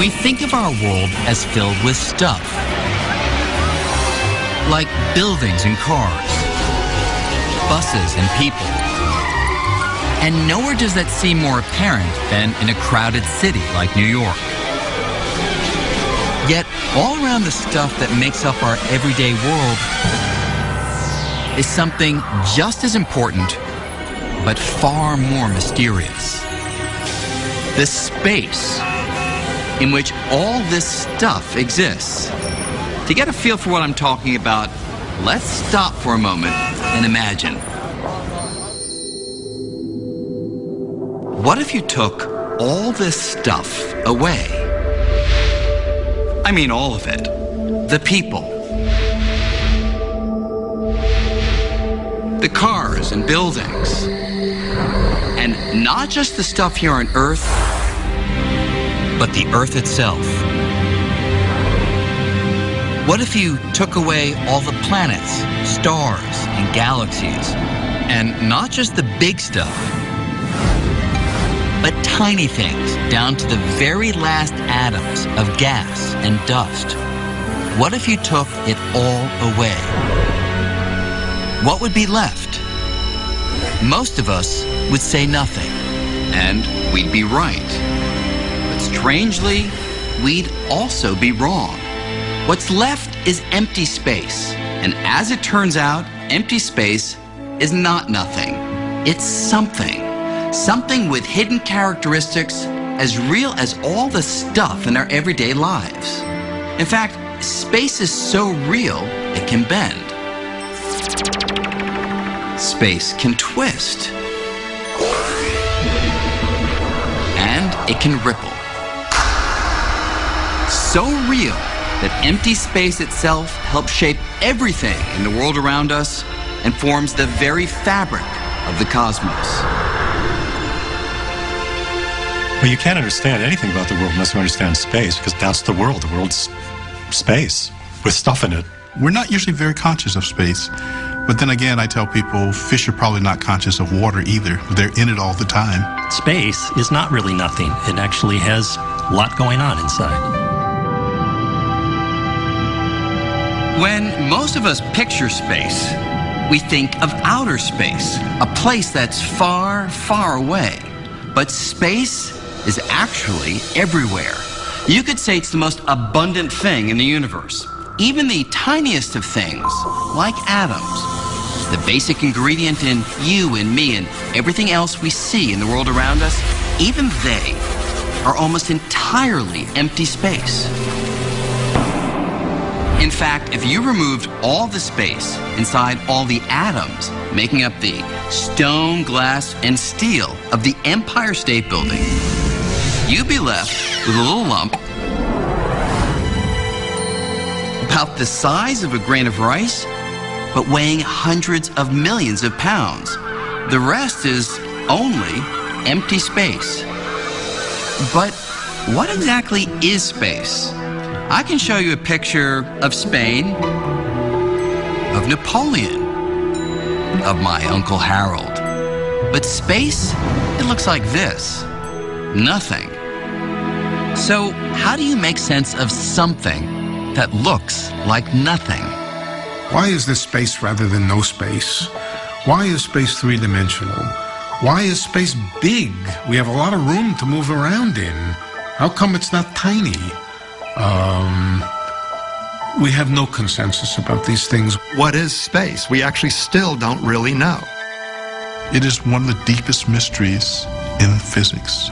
we think of our world as filled with stuff. Like buildings and cars, buses and people. And nowhere does that seem more apparent than in a crowded city like New York. Yet, all around the stuff that makes up our everyday world is something just as important, but far more mysterious. The space in which all this stuff exists. To get a feel for what I'm talking about, let's stop for a moment and imagine. What if you took all this stuff away? I mean, all of it. The people, the cars and buildings, and not just the stuff here on Earth but the Earth itself. What if you took away all the planets, stars, and galaxies? And not just the big stuff, but tiny things down to the very last atoms of gas and dust. What if you took it all away? What would be left? Most of us would say nothing, and we'd be right. Strangely, we'd also be wrong. What's left is empty space. And as it turns out, empty space is not nothing. It's something. Something with hidden characteristics as real as all the stuff in our everyday lives. In fact, space is so real, it can bend. Space can twist. And it can ripple so real that empty space itself helps shape everything in the world around us and forms the very fabric of the cosmos. Well, you can't understand anything about the world unless you understand space, because that's the world. The world's space with stuff in it. We're not usually very conscious of space. But then again, I tell people fish are probably not conscious of water either. They're in it all the time. Space is not really nothing, it actually has a lot going on inside. When most of us picture space, we think of outer space, a place that's far, far away. But space is actually everywhere. You could say it's the most abundant thing in the universe. Even the tiniest of things, like atoms, the basic ingredient in you and me and everything else we see in the world around us, even they are almost entirely empty space. In fact, if you removed all the space inside all the atoms making up the stone, glass, and steel of the Empire State Building, you'd be left with a little lump about the size of a grain of rice, but weighing hundreds of millions of pounds. The rest is only empty space. But what exactly is space? I can show you a picture of Spain, of Napoleon, of my Uncle Harold. But space, it looks like this nothing. So, how do you make sense of something that looks like nothing? Why is there space rather than no space? Why is space three dimensional? Why is space big? We have a lot of room to move around in. How come it's not tiny? Um, we have no consensus about these things. What is space? We actually still don't really know. It is one of the deepest mysteries in physics.